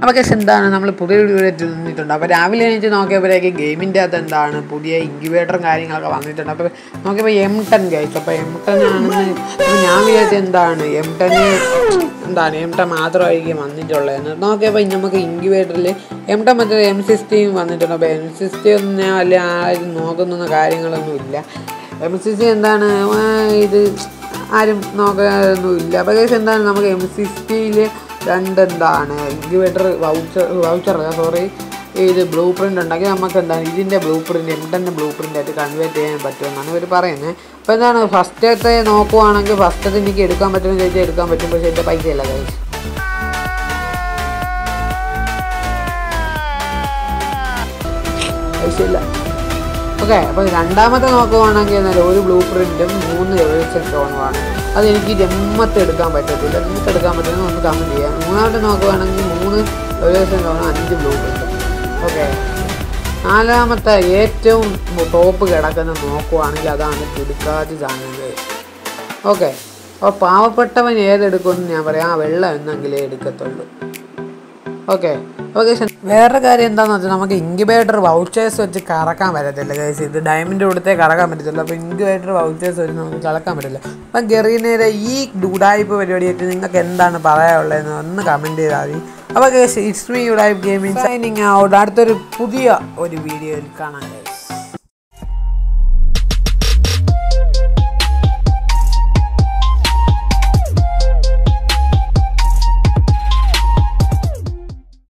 അപ്പോൾ കേസ് എന്താണ്? നമ്മൾ പുതിയ വീഡിയോ നിന്നിട്ടുണ്ട് അപ്പോൾ രാവിലെ എനിക്ക് നോക്കിയപ്പോഴേക്ക് ഗെയിമിന്റെ അകത്ത് എന്താണ്? പുതിയ ഇൻക്യുബേറ്ററും കാര്യങ്ങളൊക്കെ വന്നിട്ടുണ്ട്. അപ്പോൾ നോക്കിയപ്പോൾ എം ടെൻ കഴിച്ചു അപ്പോൾ എം ടെൻ ആണെന്ന് ഞാൻ വിചാരിച്ച എന്താണ്? എം ടെന് എന്താണ്? എം ടെൻ മാത്രമായിരിക്കും വന്നിട്ടുള്ളതെന്ന് നോക്കിയപ്പോൾ നമുക്ക് ഇൻക്യുബേറ്ററിൽ എം ടെൻ മറ്റേ എം സിസ്റ്റിയും വന്നിട്ടുണ്ട്. അപ്പോൾ എം സിക്സ്റ്റി ഒന്നും വലിയ ആരും നോക്കുന്ന കാര്യങ്ങളൊന്നുമില്ല എം സി എന്താണ്? ഇത് ആരും നോക്കാനൊന്നുമില്ല. അപ്പോൾ കേസ് എന്താണ് നമുക്ക് എം സിക്സ്റ്റിയിൽ രണ്ട് എന്താണ് ഇൻക്യുബേറ്റർ വൗച്ചർ വൗച്ചറല്ല സോറി ഇത് ബ്ലൂ പ്രിന്റ് ഉണ്ടാക്കി നമുക്ക് എന്താണ്? ഇതിന്റെ ബ്ലൂ പ്രിന്റ് എം ടെന്റെ ബ്ലൂ പ്രിന്റ് ആയിട്ട് കൺവേർട്ട് ചെയ്യാൻ പറ്റുമെന്നാണ് ഇവർ പറയുന്നത് അപ്പോൾ എന്താണ് ഫസ്റ്റത്തെ നോക്കുവാണെങ്കിൽ ഫസ്റ്റത്തെ എനിക്ക് എടുക്കാൻ പറ്റുമെന്ന് ചോദിച്ചാൽ എടുക്കാൻ പറ്റും പക്ഷേ എന്റെ പൈസ ഇല്ല കഴിച്ചു പൈസ ഇല്ല ഓക്കെ അപ്പോൾ രണ്ടാമത്തെ നോക്കുവാണെങ്കിൽ എന്നാൽ ഒരു ബ്ലൂ പ്രിന്റും മൂന്ന് എഴുതി സ്റ്റോണുമാണ് അത് എനിക്ക് ജമ്മത്ത് എടുക്കാൻ പറ്റത്തില്ല. നിങ്ങൾക്ക് എടുക്കാൻ പറ്റുന്ന ഒന്ന് കമന്റ് ചെയ്യാം. മൂന്നാമത്തെ നോക്കുവാണെങ്കിൽ മൂന്ന് എഴുതി സ്റ്റോണും അഞ്ച് ബ്ലൂ പ്രിന്റും ഓക്കെ. നാലാമത്തെ ഏറ്റവും ടോപ്പ് കിടക്കുന്ന നോക്കുവാണെങ്കിൽ അതാണ് കിടുക്കാച്ച് ചാനൽ ഓക്കെ. അപ്പോൾ പാവപ്പെട്ടവൻ ഏതെടുക്കുമെന്ന് ഞാൻ പറയാം. ആ വെള്ളം എന്നെങ്കിലേ എടുക്കത്തുള്ളൂ. ഓക്കെ. ഓക്കെ വേറെ കാര്യം എന്താണെന്ന് വെച്ചാൽ നമുക്ക് ഇൻക്യുബേറ്റർ വൗച്ചേഴ്സ് വെച്ച് കറക്കാൻ പറ്റത്തില്ല കേസ് ഇത് ഡയമണ്ട് കൊടുത്തേ കറക്കാൻ പറ്റത്തില്ല അപ്പോൾ ഇൻക്യുബേറ്റർ വൗച്ചേഴ്സ് വെച്ച് നമുക്ക് കളക്കാൻ പറ്റില്ല അപ്പം ഗെറീനയുടെ ഈ ഡുഡായ്പ് പരിപാടിയായിട്ട് നിങ്ങൾക്ക് എന്താണ് പറയാനുള്ളതെന്ന് ഒന്ന് കമന്റ് ചെയ്താൽ മതി. അപ്പോൾ കേസ് ഇറ്റ്സ് മീ ഡുഡായ്പ് ഗെയിമിംഗ് സൈനിങ് ഔട്ട് അടുത്തൊരു പുതിയ ഒരു വീഡിയോയിൽ കാണാൻ guys.